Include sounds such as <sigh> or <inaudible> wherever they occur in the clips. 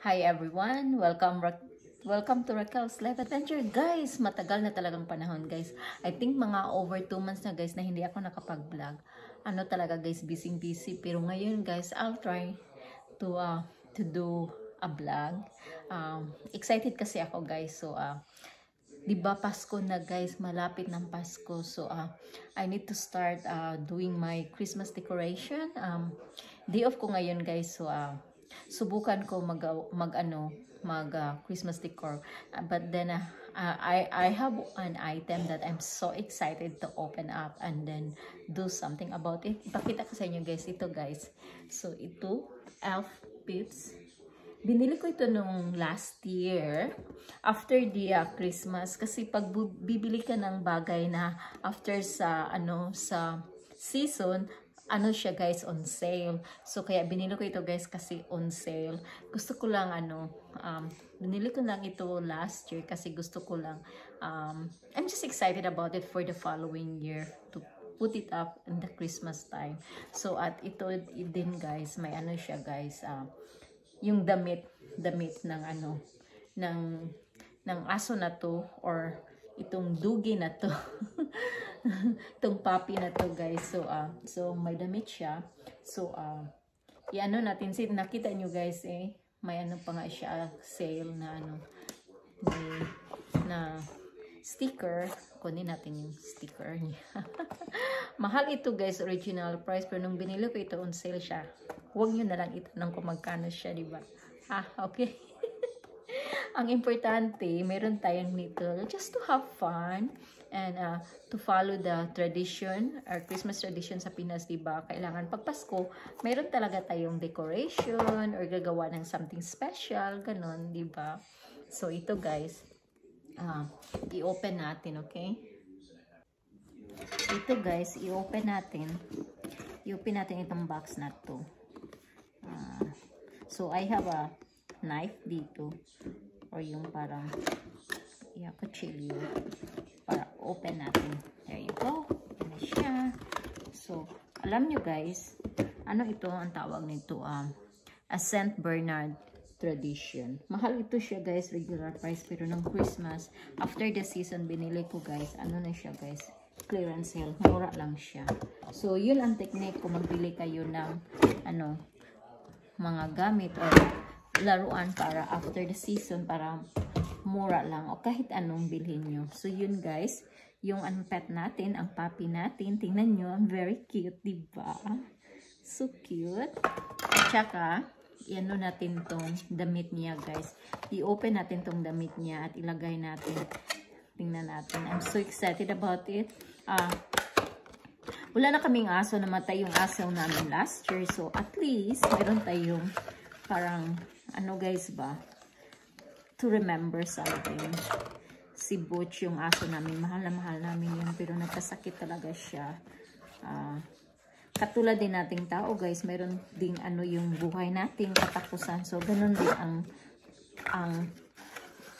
Hi everyone! Welcome Ra- Welcome to Raquel's Life Adventure. Guys, matagal na talagang panahon guys. I think mga over 2 months na guys na hindi ako nakapag-vlog. Ano talaga guys, busy busy. Pero ngayon guys, I'll try to uh, to do a vlog. Um, excited kasi ako guys. So, uh, di ba Pasko na guys, malapit ng Pasko. So, uh, I need to start uh, doing my Christmas decoration. Um, day off ko ngayon guys. So, uh, subukan ko mag, mag ano, mag uh, Christmas decor. Uh, but then, uh, I, I have an item that I'm so excited to open up and then do something about it. Ipakita ko sa inyo guys, ito guys. So, ito, elf pips. Binili ko ito nung last year after the uh, Christmas kasi pag bibili ka ng bagay na after sa ano sa season ano siya guys on sale. So kaya binili ko ito guys kasi on sale. Gusto ko lang ano um, binili ko lang ito last year kasi gusto ko lang um, I'm just excited about it for the following year to put it up in the Christmas time. So at ito din guys, may ano siya guys, uh, yung damit, damit ng ano, ng, ng aso na to or itong dugi na to. <laughs> <laughs> itong puppy na to guys. So, uh, so may damit siya. So, uh, i-ano natin, si nakita nyo guys eh, may ano pa nga siya, sale na ano, may, na sticker. Kunin natin yung sticker niya. <laughs> Mahal ito guys, original price. Pero nung binili ko ito, on sale siya. Huwag nyo na lang itanong kung magkano siya, di ba? Ah, okay. <laughs> Ang importante, meron tayong nito just to have fun and uh, to follow the tradition or Christmas tradition sa Pinas, di ba? Kailangan pag Pasko, meron talaga tayong decoration or gagawa ng something special, ganun, di ba? So, ito guys, uh, i-open natin, okay? Ito guys, i-open natin. I-open natin itong box na to. Uh, so, I have a knife dito. Or yung parang yeah, kutsilyo. Para open natin. There you go. Ano siya. So, alam nyo guys, ano ito ang tawag nito? Um, a St. Bernard tradition. Mahal ito siya guys, regular price. Pero nung Christmas, after the season, binili ko guys. Ano na siya guys? Clearance sale. Mura lang siya. So, yun ang technique kung magbili kayo ng ano, mga gamit or laruan para after the season para mura lang o kahit anong bilhin nyo. So yun guys, yung ang pet natin, ang puppy natin, tingnan nyo, very cute, di ba? So cute. At saka, iano natin tong damit niya guys. I-open natin tong damit niya at ilagay natin. Tingnan natin. I'm so excited about it. Ah, wala na kaming aso, namatay yung aso namin last year. So, at least, meron tayong parang, ano guys ba? To remember something. Si Butch, yung aso namin, mahal na mahal namin yun. Pero nagkasakit talaga siya. Uh, katulad din nating tao guys, meron ding ano yung buhay nating katapusan. So, ganun din ang, ang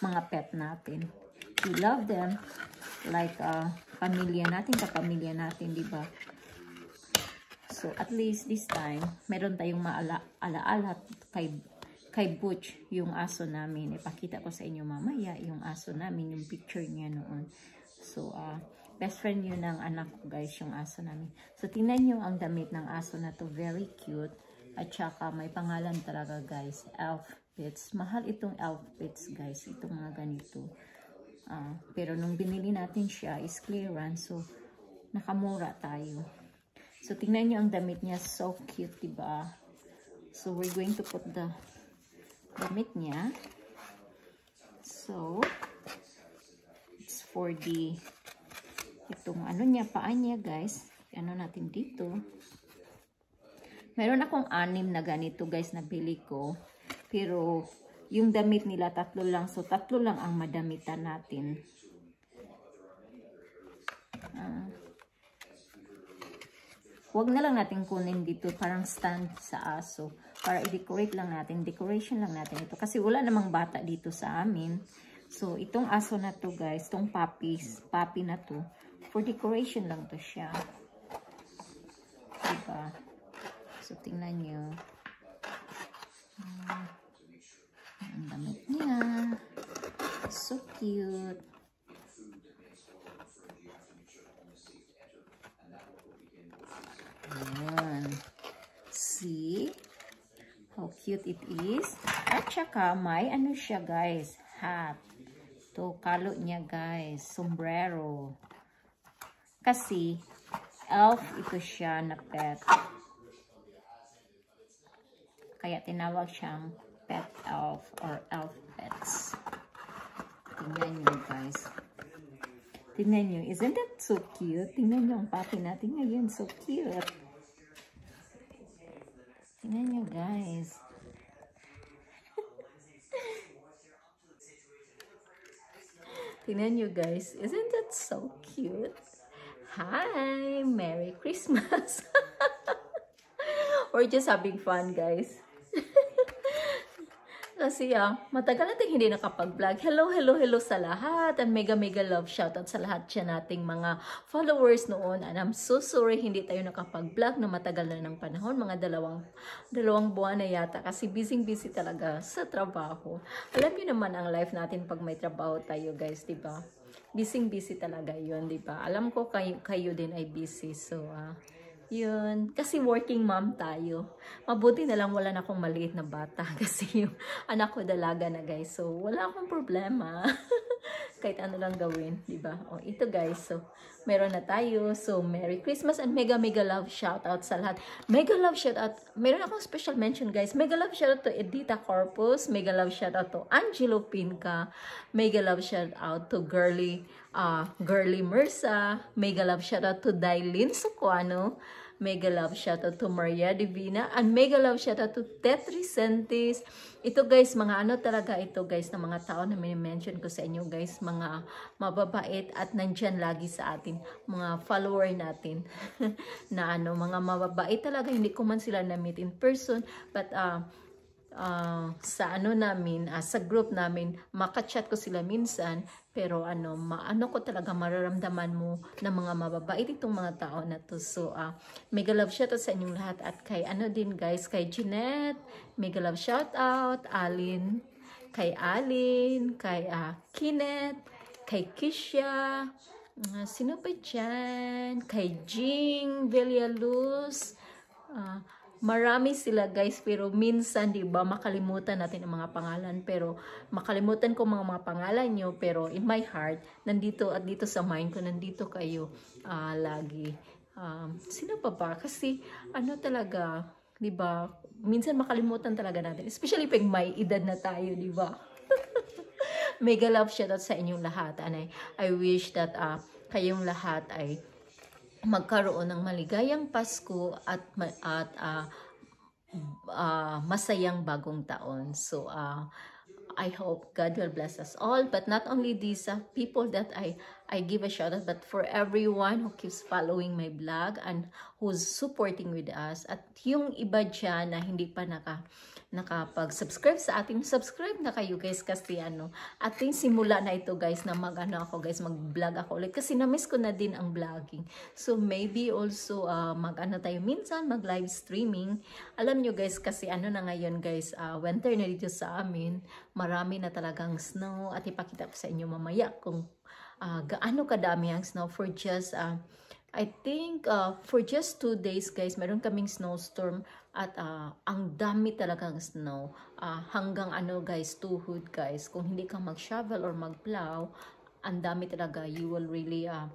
mga pet natin. We love them like uh, pamilya natin, kapamilya natin, di ba? So, at least this time, meron tayong maalaala kay, kay Butch, yung aso namin. Ipakita ko sa inyo mamaya, yung aso namin, yung picture niya noon. So, uh, best friend yun ng anak ko, guys, yung aso namin. So, tingnan nyo ang damit ng aso na to. Very cute. At saka, may pangalan talaga, guys. Elf Pits. Mahal itong Elf Pits, guys. Itong mga ganito. Uh, pero nung binili natin siya is clearance. So, nakamura tayo. So, tingnan nyo ang damit niya. So cute, diba? So, we're going to put the damit niya. So, it's for the itong ano niya, paa niya, guys. Ano natin dito. Meron akong anim na ganito, guys, na bili ko. Pero, yung damit nila, tatlo lang. So, tatlo lang ang madamitan natin. Wag na lang natin kunin dito parang stand sa aso. Para i-decorate lang natin. Decoration lang natin ito. Kasi wala namang bata dito sa amin. So, itong aso na to guys, itong puppies, puppy na to, for decoration lang to siya. Diba? So, tingnan nyo. Hmm. So cute. Ayan. See? How cute it is. At saka may ano siya guys. Hat. To kalo niya guys. Sombrero. Kasi elf ito siya na pet. Kaya tinawag siyang pet elf or elf pets. Tingnan nyo guys. Tingnan nyo. Isn't that so cute? Tingnan nyo ang puppy natin ngayon. So cute. Tingnan nyo guys. Tingnan nyo guys. Isn't that so cute? Hi! Merry Christmas! <laughs> We're just having fun guys. Kasi ah, matagal natin hindi nakapag-vlog. Hello, hello, hello sa lahat. And mega, mega love shoutout sa lahat siya nating mga followers noon. And I'm so sorry hindi tayo nakapag-vlog na matagal na ng panahon. Mga dalawang, dalawang buwan na yata. Kasi busy-busy talaga sa trabaho. Alam niyo naman ang life natin pag may trabaho tayo guys, di ba? Busy-busy talaga yun, di ba? Alam ko kayo, kayo din ay busy. So, ah, yun. Kasi working mom tayo. Mabuti na lang wala na akong maliit na bata. <laughs> Kasi yung anak ko dalaga na guys. So, wala akong problema. <laughs> Kahit ano lang gawin. ba diba? O, ito guys. So, meron na tayo. So, Merry Christmas and mega mega love shout out sa lahat. Mega love shout out. Meron akong special mention guys. Mega love shout out to Edita Corpus. Mega love shout out to Angelo Pinca. Mega love shout out to Girly uh, Girly Mersa. Mega love shout out to Dailin Sukwano. Mega love shoutout to Maria Divina. And mega love shoutout to Tetricentis. Ito guys, mga ano talaga ito guys, na mga tao na mini-mention ko sa inyo guys. Mga mababait at nandyan lagi sa atin. Mga follower natin. <laughs> na ano, mga mababait talaga. Hindi ko man sila na-meet in person. But, uh, uh, sa ano namin, uh, sa group namin, makachat ko sila minsan, pero ano, maano ko talaga mararamdaman mo na mga mababait itong mga tao na to. So, uh, mega love shout out sa inyong lahat. At kay ano din guys, kay Jeanette, mega love shout out, Alin, kay Alin, kay uh, Kinet, kay Kisha, uh, sino pa dyan? Kay Jing Villaluz, uh, Marami sila guys pero minsan 'di ba makalimutan natin ang mga pangalan pero makalimutan ko mga mga pangalan nyo pero in my heart nandito at dito sa mind ko nandito kayo uh, lagi. Um, sino pa ba? Kasi ano talaga 'di ba? Minsan makalimutan talaga natin especially pag may edad na tayo 'di ba? <laughs> Mega love shoutout sa inyong lahat and I, I wish that uh, kayong lahat ay magkaroon ng maligayang Pasko at at uh, uh, masayang bagong taon. So uh, I hope God will bless us all. But not only these uh, people that I I give a shout out, but for everyone who keeps following my blog and who's supporting with us. At yung iba dyan na hindi pa naka nakapag-subscribe sa ating subscribe na kayo guys kasi ano ating simula na ito guys na mag ano ako guys mag-vlog ako ulit. Kasi na-miss ko na din ang vlogging. So maybe also uh, mag ano tayo minsan mag live streaming. Alam nyo guys kasi ano na ngayon guys uh, winter na dito sa amin. Marami na talagang snow. At ipakita ko sa inyo mamaya kung uh, gaano kadami ang snow for just uh, I think uh, for just two days guys, meron kaming snowstorm at uh, ang dami talagang snow. Uh, hanggang ano guys, tuhod guys. Kung hindi ka mag-shovel or mag-plow, ang dami talaga. You will really, uh,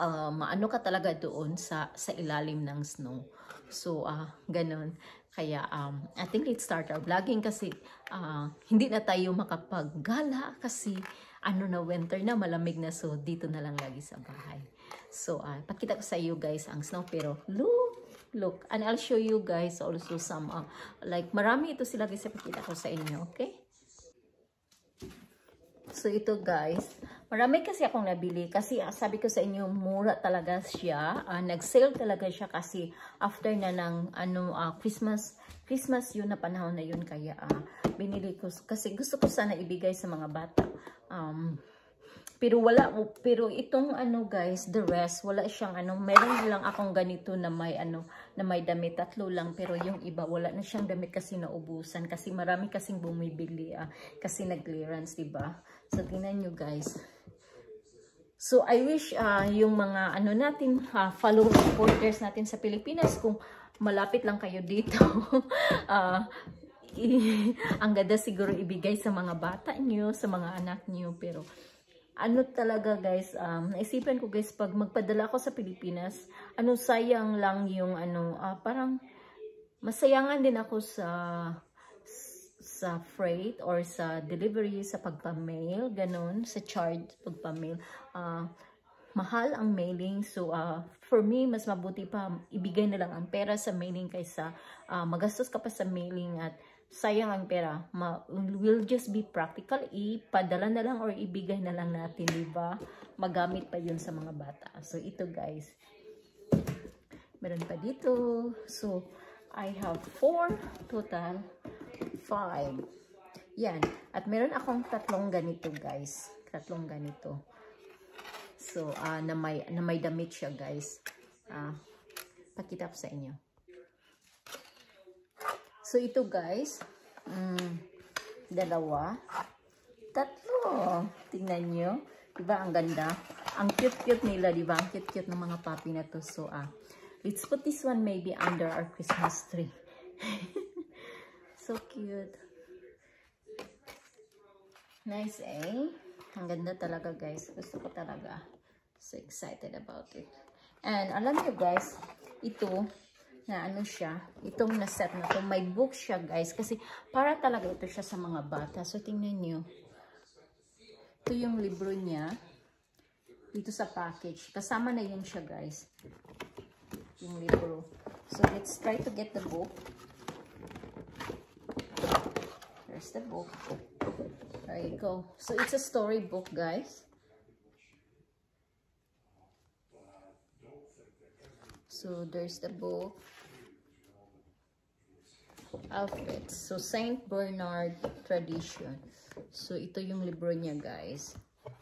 uh, maano ka talaga doon sa, sa ilalim ng snow. So, uh, ganun. Kaya, um, I think let's start our vlogging kasi uh, hindi na tayo makapaggala kasi ano na winter na, malamig na. So, dito na lang lagi sa bahay. So, uh, pakita ko sa iyo guys ang snow. Pero, look, look. And I'll show you guys also some, uh, like, marami ito sila guys. Pakita ko sa inyo, okay? So, ito guys. Marami kasi akong nabili. Kasi uh, sabi ko sa inyo, mura talaga siya. Uh, Nag-sale talaga siya kasi after na ng ano, uh, Christmas, Christmas yun na panahon na yun. Kaya uh, binili ko. Kasi gusto ko sana ibigay sa mga bata. Um, Pero wala, pero itong ano guys, the rest, wala siyang ano, meron lang akong ganito na may ano, na may damit, tatlo lang, pero yung iba, wala na siyang damit kasi naubusan, kasi marami kasing bumibili, ah, kasi nag-clearance, diba? So, tingnan nyo guys. So, I wish uh, yung mga ano natin, uh, follow supporters natin sa Pilipinas, kung malapit lang kayo dito, <laughs> uh, ang ganda siguro ibigay sa mga bata nyo, sa mga anak nyo, pero ano talaga guys, um, naisipan ko guys, pag magpadala ako sa Pilipinas, ano sayang lang yung ano, uh, parang masayangan din ako sa sa freight or sa delivery, sa pagpa-mail, ganun, sa charge, pagpa-mail. Uh, mahal ang mailing. So, uh, for me, mas mabuti pa ibigay na lang ang pera sa mailing kaysa uh, magastos ka pa sa mailing at sayang ang pera. Ma will just be practical. Ipadala na lang or ibigay na lang natin, di ba? Magamit pa yun sa mga bata. So, ito guys. Meron pa dito. So, I have four total. Five. Yan. At meron akong tatlong ganito guys. Tatlong ganito. So, uh, na, may, na may damit siya guys. Uh, pakita ko sa inyo. So, ito guys, um, dalawa, tatlo. Tingnan nyo. Diba, ang ganda. Ang cute-cute nila, diba? Ang cute-cute ng mga puppy na to. So, ah, let's put this one maybe under our Christmas tree. <laughs> so cute. Nice, eh? Ang ganda talaga, guys. Gusto ko talaga. So excited about it. And alam nyo, guys, ito, na ano siya, itong na-set na to. May book siya guys kasi para talaga ito siya sa mga bata. So tingnan nyo. Ito yung libro niya. Dito sa package. Kasama na yun siya guys. Yung libro. So let's try to get the book. There's the book. There you go. So it's a story book guys. So there's the book. Outfits. So Saint Bernard Tradition. So ito yung libro niya guys.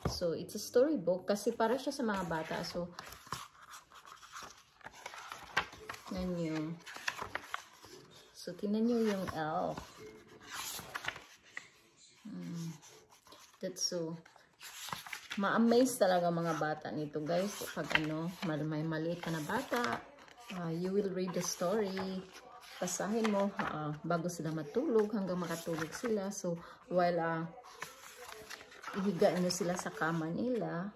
So it's a storybook kasi para siya sa mga bata. So yan yung So tinan nyo yung elf. Hmm. That's so ma-amaze talaga mga bata nito guys pag ano may maliit na bata uh, you will read the story. Basahin mo. Uh, bago sila matulog hanggang makatulog sila. So while uh, ihiga nyo sila sa kama nila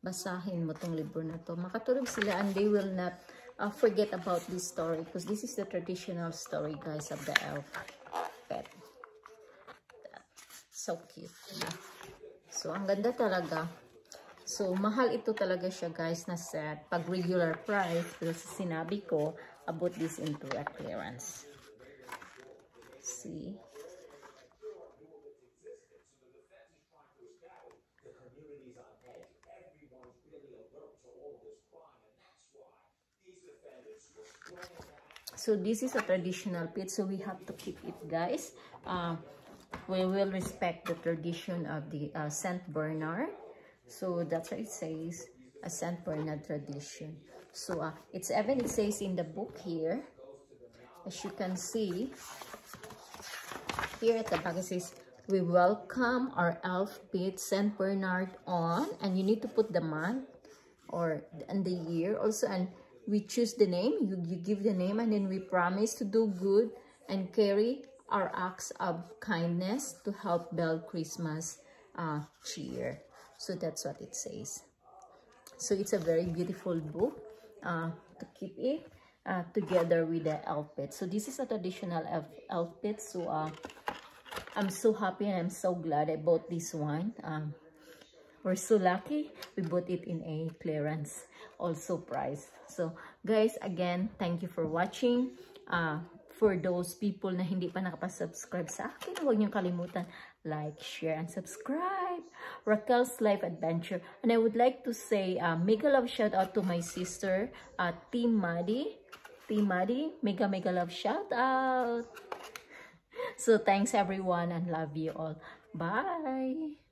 basahin mo tong libro na to. Makatulog sila and they will not uh, forget about this story because this is the traditional story guys of the elf pet so cute yeah. So, ang ganda talaga. So, mahal ito talaga siya guys na set. Pag regular price, pero sinabi ko, about this into a clearance. See? So this is a traditional pit, so we have to keep it, guys. Uh, we will respect the tradition of the uh, Saint Bernard. So that's why it says, a Saint Bernard tradition. So uh, it's even it says in the book here, as you can see, here at the back it says, we welcome our elf pit Saint Bernard on, and you need to put the month or and the year also, and we choose the name, you, you give the name, and then we promise to do good and carry our acts of kindness to help build Christmas uh, cheer. So that's what it says. So it's a very beautiful book uh, to keep it uh, together with the outfit. So this is a traditional outfit. So uh, I'm so happy and I'm so glad I bought this one. Um, we're so lucky we bought it in a clearance also price. So guys, again, thank you for watching. Uh, for those people na hindi pa nakapasubscribe sa akin, huwag niyong kalimutan like, share, and subscribe. Raquel's Life Adventure. And I would like to say uh, mega love shout out to my sister, uh, Team Maddie. Team Maddie, mega mega love shout out. <laughs> So thanks everyone and love you all. Bye!